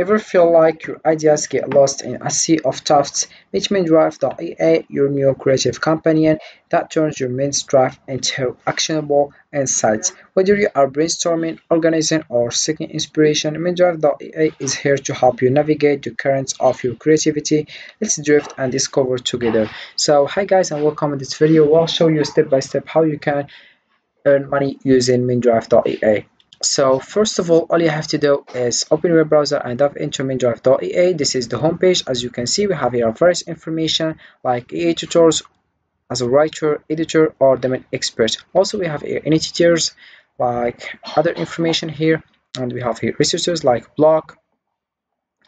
Ever feel like your ideas get lost in a sea of drafts? Meet Mindrift.ea, your new creative companion that turns your mint Drive into actionable insights. Whether you are brainstorming, organizing, or seeking inspiration, Mindrift.ea is here to help you navigate the currents of your creativity. Let's drift and discover together. So, hi guys, and welcome to this video. I'll show you step by step how you can earn money using Mindrift.ea. So first of all, all you have to do is open your browser and dive into. This is the homepage. As you can see, we have here various information like EA tutors as a writer, editor, or domain expert. Also, we have here tutors like other information here, and we have here resources like blog,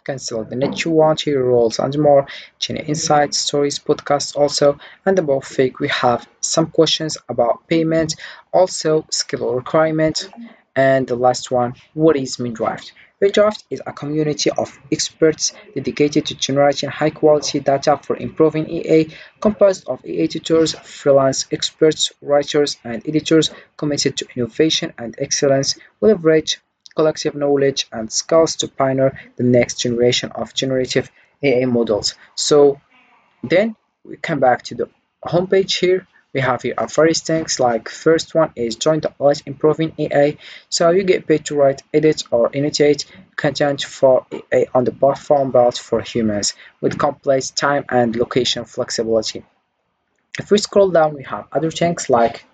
can select the niche you want here roles and more channel insights stories podcasts also and above FAQ we have some questions about payment also skill requirement and the last one, what is Mindrift? Mindrift is a community of experts dedicated to generating high quality data for improving EA, composed of EA tutors, freelance experts, writers, and editors committed to innovation and excellence, will leverage collective knowledge and skills to pioneer the next generation of generative AI models. So then we come back to the homepage here we have here our first things like first one is join the always improving EA so you get paid to write edit or annotate content for AI on the platform built for humans with complex time and location flexibility. If we scroll down we have other things like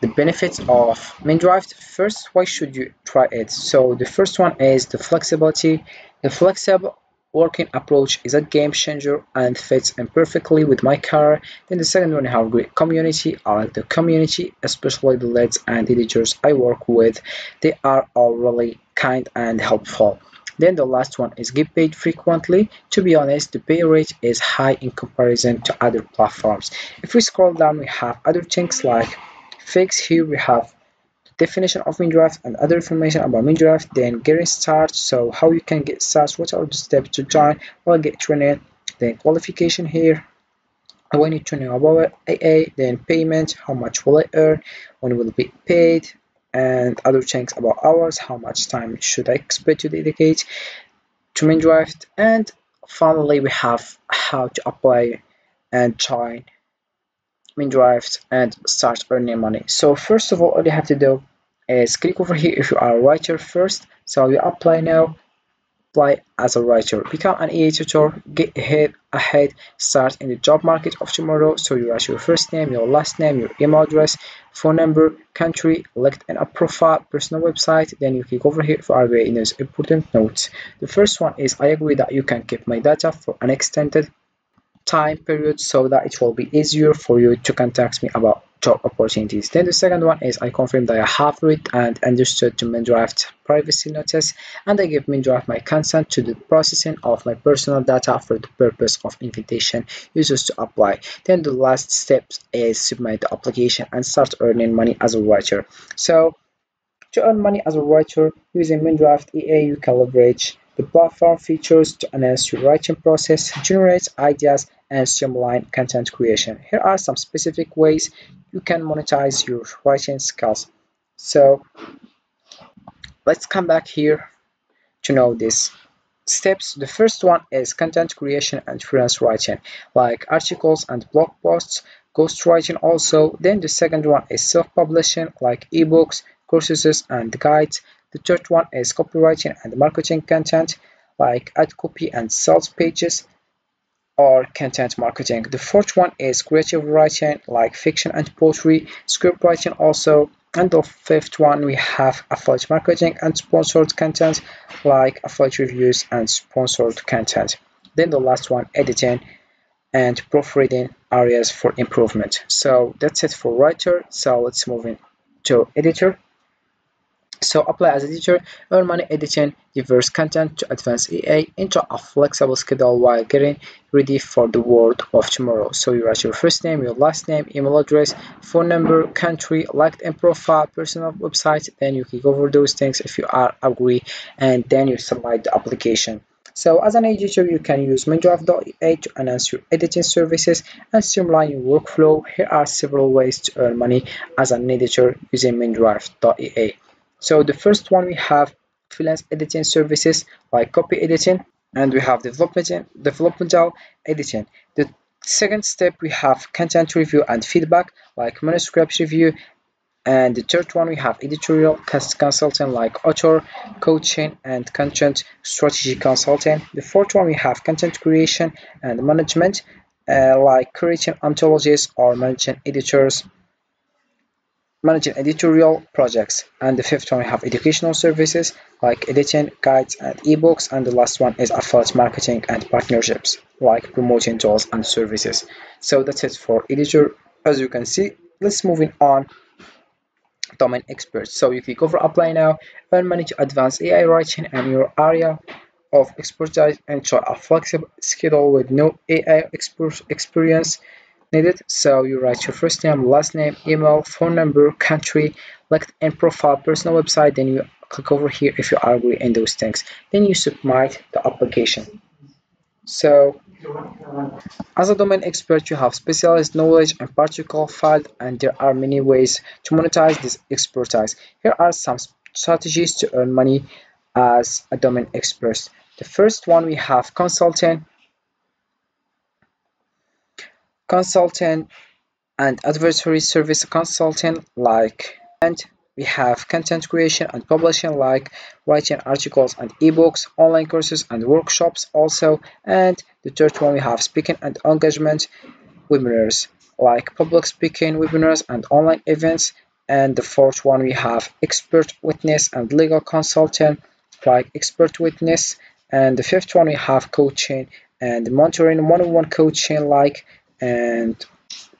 the benefits of Mindrift first why should you try it? So the first one is the flexibility. The flexible working approach is a game changer and fits in perfectly with my car. Then the second one, I have great community. I like the community, especially the leads and editors I work with. They are all really kind and helpful. Then the last one is get paid frequently. To be honest, the pay rate is high in comparison to other platforms. If we scroll down, we have other things like fix. Here we have definition of Mindrift and other information about Mindrift then getting started. So how you can get started what are the steps to join or get training then qualification here. I you to know about AA then payment how much will I earn? When will be paid? And other things about hours how much time should I expect to dedicate to Mindrift and finally we have how to apply and join Mindrift and start earning money. So first of all all you have to do is click over here if you are a writer first. So you apply now apply as a writer. Become an EA tutor get ahead ahead start in the job market of tomorrow. So you write your first name your last name your email address phone number country LinkedIn a profile personal website. Then you click over here for our important notes. The first one is I agree that you can keep my data for an extended time period so that it will be easier for you to contact me about job opportunities. Then the second one is I confirm that I have read and understood the Mindrift privacy notice and I give Mindrift my consent to the processing of my personal data for the purpose of invitation users to apply. Then the last step is submit the application and start earning money as a writer. So to earn money as a writer using Mindrift EA you can leverage the platform features to enhance your writing process, generate ideas, and streamline content creation. Here are some specific ways you can monetize your writing skills. So let's come back here to know this steps the first one is content creation and freelance writing like articles and blog posts ghostwriting also then the second one is self-publishing like ebooks courses and guides the third one is copywriting and marketing content like ad copy and sales pages or content marketing. The fourth one is creative writing like fiction and poetry, script writing also. And the fifth one we have affiliate marketing and sponsored content like affiliate reviews and sponsored content. Then the last one editing and proofreading areas for improvement. So that's it for writer. So let's move in to editor. So apply as editor, earn money editing diverse content to advance EA into a flexible schedule while getting ready for the world of tomorrow. So you write your first name, your last name, email address, phone number, country, LinkedIn profile, personal website, then you click over those things if you are agree and then you submit the application. So as an editor, you can use Mindrift.ea to enhance your editing services and streamline your workflow. Here are several ways to earn money as an editor using Mindrift.ea. So the first one we have freelance editing services like copy editing and we have development developmental editing. The second step we have content review and feedback like manuscript review. And the third one we have editorial consulting like author coaching and content strategy consulting. The fourth one we have content creation and management uh, like creating anthologies or managing editors managing editorial projects and the fifth one we have educational services like editing guides and ebooks and the last one is affiliate marketing and partnerships like promoting tools and services. So that's it for editor. As you can see let's moving on domain experts. So you click over apply now, and manage advanced AI writing and your area of expertise and try a flexible schedule with no AI experience needed. So you write your first name, last name, email, phone number, country, LinkedIn profile, personal website, then you click over here if you agree in those things. Then you submit the application. So as a domain expert, you have specialized knowledge in particular field and there are many ways to monetize this expertise. Here are some strategies to earn money as a domain expert. The first one we have consulting, consulting and advisory service consulting like and we have content creation and publishing like writing articles and ebooks online courses and workshops also and the third one we have speaking and engagement webinars like public speaking webinars and online events and the fourth one we have expert witness and legal consulting like expert witness and the fifth one we have coaching and mentoring one-on-one -on -one coaching like and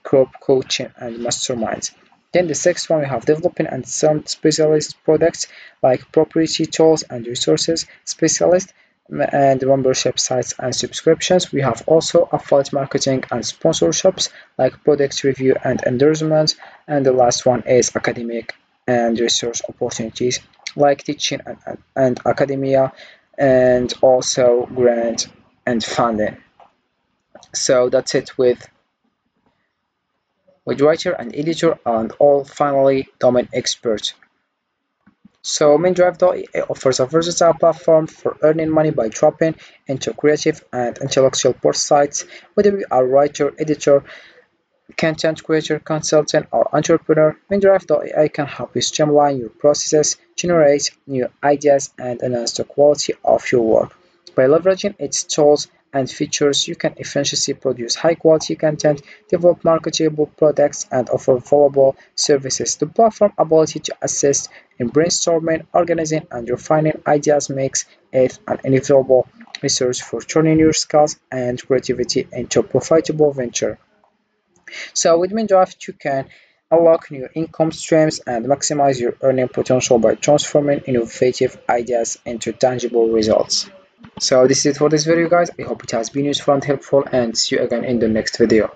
group coaching and masterminds then the sixth one we have developing and some specialist products like proprietary tools and resources specialist and membership sites and subscriptions. We have also affiliate marketing and sponsorships like product review and endorsements. And the last one is academic and research opportunities like teaching and, and academia and also grant and funding. So that's it with with writer and editor and all finally domain experts. So Mindrift.ai offers a versatile platform for earning money by dropping into creative and intellectual port sites, whether you are writer, editor, content creator, consultant, or entrepreneur, Mindrift.ai can help you streamline your processes, generate new ideas, and enhance the quality of your work. By leveraging its tools, and features, you can efficiently produce high-quality content, develop marketable products, and offer valuable services. The platform ability to assist in brainstorming, organizing, and refining ideas makes it an invaluable resource for turning your skills and creativity into a profitable venture. So with Mindrift, you can unlock new income streams and maximize your earning potential by transforming innovative ideas into tangible results. So this is it for this video guys. I hope it has been useful and helpful and see you again in the next video.